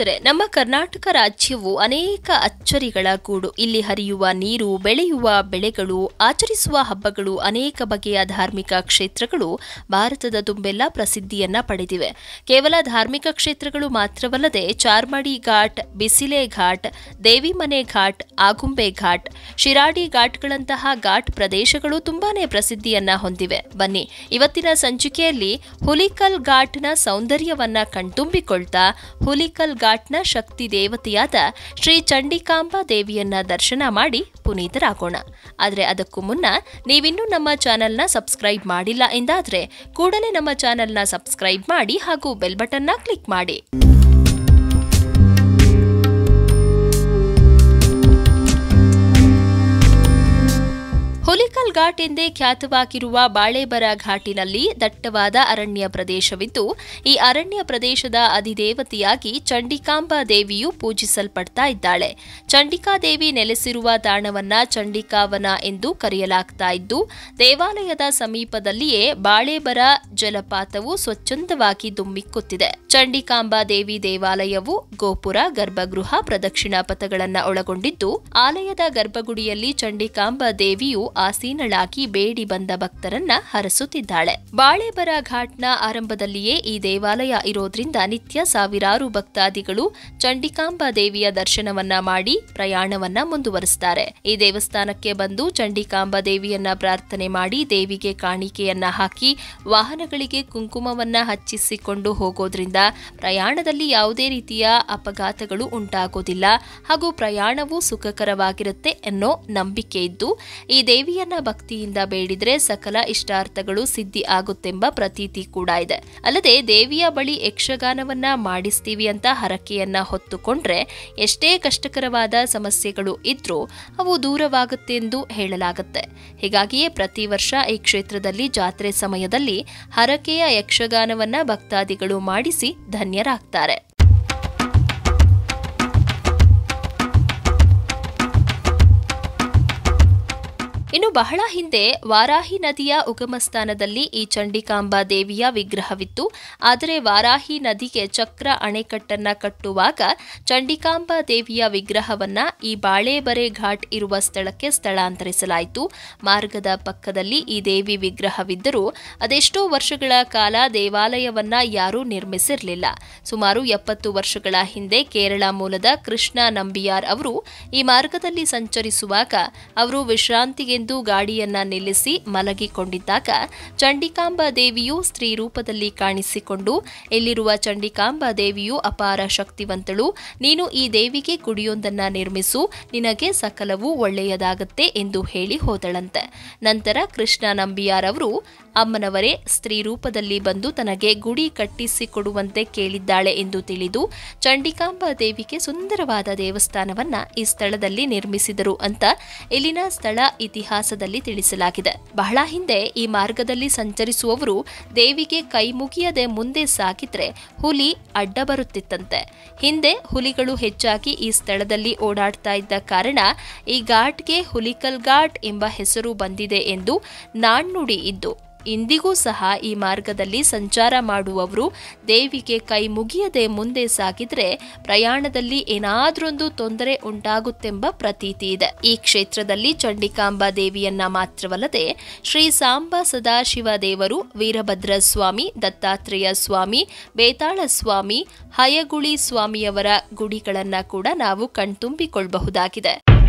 ಸ್ನೇಹಿತರೆ, ನಮ್ಮ ಕರ್ನಾಟಕ ರಾಜ್ಯವು ಅನೇಕ ಅಚ್ಚರಿಗಳ ಗೂಡು. ಇಲ್ಲಿ ಹರಿಯುವ ನೀರು, ಬೆಳೆಯುವ ಬೆಳೆಗಳು, ಆಚರಿಸುವ ಹಬ್ಬಗಳು, ಅನೇಕ ಬಗೆಯ ಧಾರ್ಮಿಕ ಕ್ಷೇತ್ರಗಳು ಭಾರತದ ತುಂಬೆಲ್ಲ ಪ್ರಸಿದ್ಧಿಯನ್ನ ಪಡೆದಿವೆ. ಕೇವಲ ಧಾರ್ಮಿಕ ಕ್ಷೇತ್ರಗಳು ಮಾತ್ರವಲ್ಲದೆ ಚಾರ್ಮಾಡಿ ಘಾಟ್, ಬಿಸಿಲೆ ಘಾಟ್, ದೇವಿಮನೆ ಘಾಟ್, ಆಗುಂಬೆ ಘಾಟ್, ಶಿರಾಡಿ ಘಾಟ್ಗಳಂತಹ ಘಾಟ್ ಪ್ರದೇಶಗಳು ತುಂಬಾನೇ ಪ್ರಸಿದ್ಧಿಯನ್ನ ಹೊಂದಿವೆ. ಬನ್ನಿ, ಇವತ್ತಿನ ಸಂಚಿಕೆಯಲ್ಲಿ ಹುಲಿಕಲ್ ಘಾಟ್ನ ಸೌಂದರ್ಯವನ್ನ ಕಣ್ತುಂಬಿಕೊಳ್ತಾ ಹುಲಿಕಲ್ ಘಾಟ್ನ ಶಕ್ತಿ ದೇವತೆಯಾದ ಶ್ರೀ ಚಂಡಿಕಾಂಬಾ ದೇವಿಯನ್ನ ದರ್ಶನ ಮಾಡಿ ಪುನೀತರಾಗೋಣ. ಆದರೆ ಅದಕ್ಕೂ ಮುನ್ನ ನೀವಿನ್ನೂ ನಮ್ಮ ಚಾನೆಲ್ನ ಸಬ್ಸ್ಕ್ರೈಬ್ ಮಾಡಿಲ್ಲ ಎಂದಾದರೆ ಕೂಡಲೇ ನಮ್ಮ ಚಾನೆಲ್ನ ಸಬ್ಸ್ಕ್ರೈಬ್ ಮಾಡಿ ಹಾಗೂ ಬೆಲ್ ಬಟನ್ನ ಕ್ಲಿಕ್ ಮಾಡಿ. ಘಾಟ್ ಎಂದೇ ಖ್ಯಾತವಾಗಿರುವ ಬಾಳೆಬರ ಘಾಟಿನಲ್ಲಿ ದಟ್ಟವಾದ ಅರಣ್ಯ ಪ್ರದೇಶವಿದ್ದು, ಈ ಅರಣ್ಯ ಪ್ರದೇಶದ ಅಧಿದೇವತೆಯಾಗಿ ಚಂಡಿಕಾಂಬಾ ದೇವಿಯು ಪೂಜಿಸಲ್ಪಡ್ತಾ ಇದ್ದಾಳೆ. ಚಂಡಿಕಾದೇವಿ ನೆಲೆಸಿರುವ ತಾಣವನ್ನ ಚಂಡಿಕಾವನ ಎಂದು ಕರೆಯಲಾಗ್ತಾ ಇದ್ದು, ದೇವಾಲಯದ ಸಮೀಪದಲ್ಲಿಯೇ ಬಾಳೆಬರ ಜಲಪಾತವು ಸ್ವಚ್ಛಂದವಾಗಿ ದುಮ್ಮಿಕ್ಕುತ್ತಿದೆ. ಚಂಡಿಕಾಂಬಾ ದೇವಿ ದೇವಾಲಯವು ಗೋಪುರ, ಗರ್ಭಗೃಹ, ಪ್ರದಕ್ಷಿಣಾ ಪಥಗಳನ್ನ ಒಳಗೊಂಡಿದ್ದು, ಆಲಯದ ಗರ್ಭಗುಡಿಯಲ್ಲಿ ಚಂಡಿಕಾಂಬಾ ದೇವಿಯು ಆಸೀನಳಾಗಿ ಬೇಡಿ ಬಂದ ಭಕ್ತರನ್ನ ಹರಸುತ್ತಿದ್ದಾಳೆ. ಬಾಳೆಬರ ಘಾಟ್ನ ಆರಂಭದಲ್ಲಿಯೇ ಈ ದೇವಾಲಯ ಇರೋದ್ರಿಂದ ನಿತ್ಯ ಸಾವಿರಾರು ಭಕ್ತಾದಿಗಳು ಚಂಡಿಕಾಂಬಾ ದೇವಿಯ ದರ್ಶನವನ್ನ ಮಾಡಿ ಪ್ರಯಾಣವನ್ನ ಮುಂದುವರಿಸುತ್ತಾರೆ ಈ ದೇವಸ್ಥಾನಕ್ಕೆ ಬಂದು ಚಂಡಿಕಾಂಬಾ ದೇವಿಯನ್ನ ಪ್ರಾರ್ಥನೆ ಮಾಡಿ ದೇವಿಗೆ ಕಾಣಿಕೆಯನ್ನ ಹಾಕಿ ವಾಹನಗಳಿಗೆ ಕುಂಕುಮವನ್ನ ಹಚ್ಚಿಸಿಕೊಂಡು ಹೋಗೋದ್ರಿಂದ ಪ್ರಯಾಣದಲ್ಲಿ ಯಾವುದೇ ರೀತಿಯ ಅಪಘಾತಗಳು ಉಂಟಾಗೋದಿಲ್ಲ ಹಾಗೂ ಪ್ರಯಾಣವೂ ಸುಖಕರವಾಗಿರುತ್ತೆ ಅನ್ನೋ ನಂಬಿಕೆ ಇದ್ದು ಈ ದೇವಿಯನ್ನ ಭಕ್ತಿಯಿಂದ ಬೇಡಿದ್ರೆ ಸಕಲ ಇಷ್ಟಾರ್ಥಗಳು ಸಿದ್ಧಿ ಆಗುತ್ತೆಂಬ ಪ್ರತೀತಿ ಕೂಡ ಇದೆ. ಅಲ್ಲದೆ ದೇವಿಯ ಬಳಿ ಯಕ್ಷಗಾನವನ್ನ ಮಾಡಿಸ್ತೀವಿ ಅಂತ ಹರಕೆಯನ್ನ ಹೊತ್ತುಕೊಂಡ್ರೆ ಎಷ್ಟೇ ಕಷ್ಟಕರವಾದ ಸಮಸ್ಯೆಗಳು ಇದ್ರೂ ಅವು ದೂರವಾಗುತ್ತೆ ಎಂದು ಹೇಳಲಾಗುತ್ತೆ. ಹೀಗಾಗಿಯೇ ಪ್ರತಿ ವರ್ಷ ಈ ಕ್ಷೇತ್ರದಲ್ಲಿ ಜಾತ್ರೆ ಸಮಯದಲ್ಲಿ ಹರಕೆಯ ಯಕ್ಷಗಾನವನ್ನ ಭಕ್ತಾದಿಗಳು ಮಾಡಿಸಿ ಧನ್ಯರಾಗ್ತಾರೆ. ಇನ್ನು ಬಹಳ ಹಿಂದೆ ವಾರಾಹಿ ನದಿಯ ಉಗಮ ಸ್ಥಾನದಲ್ಲಿ ಈ ಚಂಡಿಕಾಂಬಾ ದೇವಿಯ ವಿಗ್ರಹವಿತ್ತು. ಆದರೆ ವಾರಾಹಿ ನದಿಗೆ ಚಕ್ರ ಅಣೆಕಟ್ಟನ್ನ ಕಟ್ಟುವಾಗ ಚಂಡಿಕಾಂಬಾ ದೇವಿಯ ವಿಗ್ರಹವನ್ನ ಈ ಬಾಳೆಬರೆ ಘಾಟ್ ಇರುವ ಸ್ಥಳಕ್ಕೆ ಸ್ಥಳಾಂತರಿಸಲಾಯಿತು. ಮಾರ್ಗದ ಪಕ್ಕದಲ್ಲಿ ಈ ದೇವಿ ವಿಗ್ರಹವಿದ್ದರೂ ಅದೆಷ್ಟೋ ವರ್ಷಗಳ ಕಾಲ ದೇವಾಲಯವನ್ನ ಯಾರೂ ನಿರ್ಮಿಸಿರಲಿಲ್ಲ. ಸುಮಾರು ಎಪ್ಪತ್ತು ವರ್ಷಗಳ ಹಿಂದೆ ಕೇರಳ ಮೂಲದ ಕೃಷ್ಣ ನಂಬಿಯಾರ್ ಅವರು ಈ ಮಾರ್ಗದಲ್ಲಿ ಸಂಚರಿಸುವಾಗ ಅವರು ವಿಶ್ರಾಂತಿಗೆ ಎಂದು ಗಾಡಿಯನ್ನ ನಿಲ್ಲಿಸಿ ಮಲಗಿಕೊಂಡಿದ್ದಾಗ ಚಂಡಿಕಾಂಬಾ ದೇವಿಯು ಸ್ತ್ರೀ ರೂಪದಲ್ಲಿ ಕಾಣಿಸಿಕೊಂಡು ಇಲ್ಲಿರುವ ಚಂಡಿಕಾಂಬಾ ದೇವಿಯು ಅಪಾರ ಶಕ್ತಿವಂತಳು, ನೀನು ಈ ದೇವಿಗೆ ಗುಡಿಯೊಂದನ್ನ ನಿರ್ಮಿಸು, ನಿನಗೆ ಸಕಲವೂ ಒಳ್ಳೆಯದಾಗತ್ತೆ ಎಂದು ಹೇಳಿ ಹೋದಳಂತೆ. ನಂತರ ಕೃಷ್ಣ ನಂಬಿಯಾರವರು, ಅಮ್ಮನವರೇ, ಸ್ತ್ರೀ ರೂಪದಲ್ಲಿ ಬಂದು ತನಗೆ ಗುಡಿ ಕಟ್ಟಿಸಿಕೊಡುವಂತೆ ಕೇಳಿದ್ದಾಳೆ ಎಂದು ತಿಳಿದು, ಚಂಡಿಕಾಂಬಾ ದೇವಿಗೆ ಸುಂದರವಾದ ದೇವಸ್ಥಾನವನ್ನ ಈ ಸ್ಥಳದಲ್ಲಿ ನಿರ್ಮಿಸಿದರು ಅಂತ ಇಲ್ಲಿನ ಸ್ಥಳ ಇತಿಹಾಸದಲ್ಲಿ ತಿಳಿಸಲಾಗಿದೆ. ಬಹಳ ಹಿಂದೆ ಈ ಮಾರ್ಗದಲ್ಲಿ ಸಂಚರಿಸುವವರು ದೇವಿಗೆ ಕೈ ಮುಗಿಯದೆ ಮುಂದೆ ಸಾಗಿದ್ರೆ ಹುಲಿ ಅಡ್ಡ ಬರುತ್ತಿತ್ತಂತೆ ಹಿಂದೆ ಹುಲಿಗಳು ಹೆಚ್ಚಾಗಿ ಈ ಸ್ಥಳದಲ್ಲಿ ಓಡಾಡ್ತಾ ಇದ್ದ ಕಾರಣ ಈ ಘಾಟ್ಗೆ ಹುಲಿಕಲ್ ಘಾಟ್ ಎಂಬ ಹೆಸರು ಬಂದಿದೆ ಎಂದು ನಾಣ್ಣುಡಿ ಇದ್ದು ಇಂದಿಗೂ ಸಹ ಈ ಮಾರ್ಗದಲ್ಲಿ ಸಂಚಾರ ಮಾಡುವವರು ದೇವಿಗೆ ಕೈ ಮುಗಿಯದೆ ಮುಂದೆ ಸಾಗಿದ್ರೆ ಪ್ರಯಾಣದಲ್ಲಿ ಏನಾದ್ರೊಂದು ತೊಂದರೆ ಉಂಟಾಗುತ್ತೆಂಬ ಪ್ರತೀತಿ ಇದೆ. ಈ ಕ್ಷೇತ್ರದಲ್ಲಿ ಚಂಡಿಕಾಂಬಾ ದೇವಿಯನ್ನ ಮಾತ್ರವಲ್ಲದೆ ಶ್ರೀ ಸಾಂಬಾ ಸದಾಶಿವ ದೇವರು ವೀರಭದ್ರ ಸ್ವಾಮಿ, ದತ್ತಾತ್ರೇಯ ಸ್ವಾಮಿ, ಬೇತಾಳ ಸ್ವಾಮಿ, ಹಯಗುಳಿ ಸ್ವಾಮಿಯವರ ಗುಡಿಗಳನ್ನ ಕೂಡ ನಾವು ಕಣ್ತುಂಬಿಕೊಳ್ಳಬಹುದಾಗಿದೆ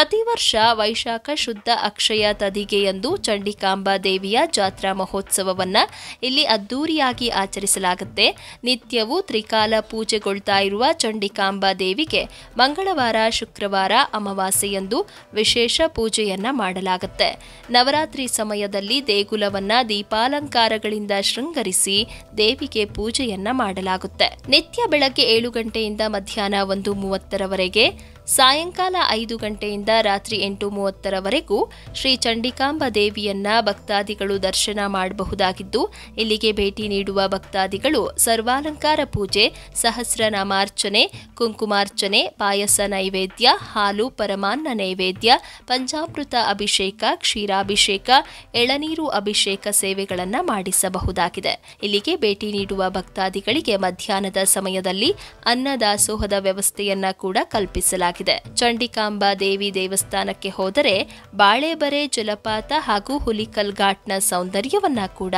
ಪ್ರತಿ ವರ್ಷ ವೈಶಾಖ ಶುದ್ಧ ಅಕ್ಷಯ ತದಿಗೆಯಂದು ಚಂಡಿಕಾಂಬಾ ದೇವಿಯ ಜಾತ್ರಾ ಮಹೋತ್ಸವವನ್ನ ಇಲ್ಲಿ ಅದ್ದೂರಿಯಾಗಿ ಆಚರಿಸಲಾಗುತ್ತೆ. ನಿತ್ಯವೂ ತ್ರಿಕಾಲ ಪೂಜೆಗೊಳ್ತಾ ಇರುವ ಚಂಡಿಕಾಂಬಾ ದೇವಿಗೆ ಮಂಗಳವಾರ, ಶುಕ್ರವಾರ ಅಮಾವಾಸ್ಯೆಯಂದು ವಿಶೇಷ ಪೂಜೆಯನ್ನ ಮಾಡಲಾಗುತ್ತೆ. ನವರಾತ್ರಿ ಸಮಯದಲ್ಲಿ ದೇಗುಲವನ್ನ ದೀಪಾಲಂಕಾರಗಳಿಂದ ಶೃಂಗರಿಸಿ ದೇವಿಗೆ ಪೂಜೆಯನ್ನ ಮಾಡಲಾಗುತ್ತೆ. ನಿತ್ಯ ಬೆಳಗ್ಗೆ ಏಳು ಗಂಟೆಯಿಂದ ಮಧ್ಯಾಹ್ನ ಒಂದು ಮೂವತ್ತರವರೆಗೆ ಸಾಯಂಕಾಲ ಐದು ಗಂಟೆಯಿಂದ ರಾತ್ರಿ ಎಂಟು ಮೂವತ್ತರವರೆಗೂ ಶ್ರೀ ಚಂಡಿಕಾಂಬ ದೇವಿಯನ್ನ ಭಕ್ತಾದಿಗಳು ದರ್ಶನ ಮಾಡಬಹುದಾಗಿದ್ದು, ಇಲ್ಲಿಗೆ ಭೇಟಿ ನೀಡುವ ಭಕ್ತಾದಿಗಳು ಸರ್ವಾಲಂಕಾರ ಪೂಜೆ, ಸಹಸ್ರನಾಮಾರ್ಚನೆ, ಕುಂಕುಮಾರ್ಚನೆ, ಪಾಯಸ ನೈವೇದ್ಯ, ಹಾಲು, ಪರಮಾನ್ನ ನೈವೇದ್ಯ, ಪಂಚಾಮೃತ ಅಭಿಷೇಕ, ಕ್ಷೀರಾಭಿಷೇಕ, ಎಳನೀರು ಅಭಿಷೇಕ ಸೇವೆಗಳನ್ನು ಮಾಡಿಸಬಹುದಾಗಿದೆ. ಇಲ್ಲಿಗೆ ಭೇಟಿ ನೀಡುವ ಭಕ್ತಾದಿಗಳಿಗೆ ಮಧ್ಯಾಹ್ನದ ಸಮಯದಲ್ಲಿ ಅನ್ನದಾಸೋಹದ ವ್ಯವಸ್ಥೆಯನ್ನ ಕೂಡ ಕಲ್ಪಿಸಲಾಗಿದೆ. ಚಂಡಿಕಾಂಬಾ ದೇವಿ ದೇವಸ್ಥಾನಕ್ಕೆ ಹೋದರೆ ಬಾಳೆಬರೆ ಜಲಪಾತ ಹಾಗೂ ಹುಲಿಕಲ್ ಘಾಟ್ನ ಸೌಂದರ್ಯವನ್ನ ಕೂಡ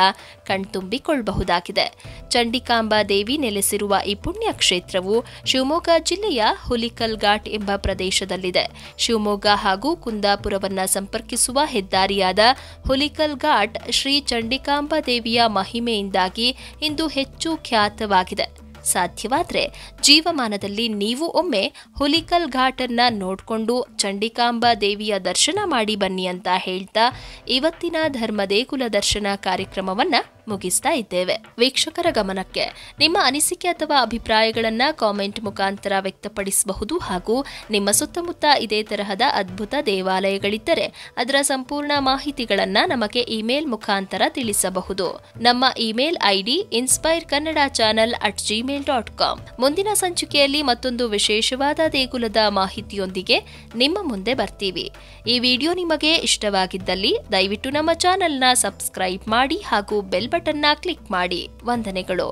ಕಣ್ತುಂಬಿಕೊಳ್ಳಬಹುದಾಗಿದೆ. ಚಂಡಿಕಾಂಬಾ ದೇವಿ ನೆಲೆಸಿರುವ ಈ ಪುಣ್ಯ ಕ್ಷೇತ್ರವು ಶಿವಮೊಗ್ಗ ಜಿಲ್ಲೆಯ ಹುಲಿಕಲ್ ಘಾಟ್ ಎಂಬ ಪ್ರದೇಶದಲ್ಲಿದೆ. ಶಿವಮೊಗ್ಗ ಹಾಗೂ ಕುಂದಾಪುರವನ್ನ ಸಂಪರ್ಕಿಸುವ ಹೆದ್ದಾರಿಯಾದ ಹುಲಿಕಲ್ ಘಾಟ್ ಶ್ರೀ ಚಂಡಿಕಾಂಬಾ ದೇವಿಯ ಮಹಿಮೆಯಿಂದಾಗಿ ಇಂದು ಹೆಚ್ಚು ಖ್ಯಾತವಾಗಿದೆ. ಸಾಧ್ಯವಾದ್ರೆ ಜೀವಮಾನದಲ್ಲಿ ನೀವು ಒಮ್ಮೆ ಹುಲಿಕಲ್ ಘಾಟನ್ನ ನೋಡ್ಕೊಂಡು ಚಂಡಿಕಾಂಬಾ ದೇವಿಯ ದರ್ಶನ ಮಾಡಿ ಬನ್ನಿ ಅಂತ ಹೇಳ್ತಾ ಇವತ್ತಿನ ಧರ್ಮದೇಗುಲ ದರ್ಶನ ಕಾರ್ಯಕ್ರಮವನ್ನ ಮುಗಿಸ್ತಾ ಇದ್ದೇವೆ. ವೀಕ್ಷಕರ ಗಮನಕ್ಕೆ ನಿಮ್ಮ ಅನಿಸಿಕೆ ಅಥವಾ ಅಭಿಪ್ರಾಯಗಳನ್ನು ಕಾಮೆಂಟ್ ಮುಖಾಂತರ ವ್ಯಕ್ತಪಡಿಸಬಹುದು ಹಾಗೂ ನಿಮ್ಮ ಸುತ್ತಮುತ್ತ ಇದೇ ತರಹದ ಅದ್ಭುತ ದೇವಾಲಯಗಳಿದ್ದರೆ ಅದರ ಸಂಪೂರ್ಣ ಮಾಹಿತಿಗಳನ್ನು ನಮಗೆ ಇಮೇಲ್ ಮುಖಾಂತರ ತಿಳಿಸಬಹುದು. ನಮ್ಮ email ID inspire Kannada channel at Gmail dot com ಮುಂದಿನ ಸಂಚಿಕೆಯಲ್ಲಿ ಮತ್ತೊಂದು ವಿಶೇಷವಾದ ದೇಗುಲದ ಮಾಹಿತಿಯೊಂದಿಗೆ ನಿಮ್ಮ ಮುಂದೆ ಬರ್ತೀವಿ. ಈ ವಿಡಿಯೋ ನಿಮಗೆ ಇಷ್ಟವಾಗಿದ್ದಲ್ಲಿ ದಯವಿಟ್ಟು ನಮ್ಮ ಚಾನೆಲ್ನ ಸಬ್ಸ್ಕ್ರೈಬ್ ಮಾಡಿ ಹಾಗೂ ಬಟನ್ನ ಕ್ಲಿಕ್ ಮಾಡಿ ವಂದನೆಗಳು.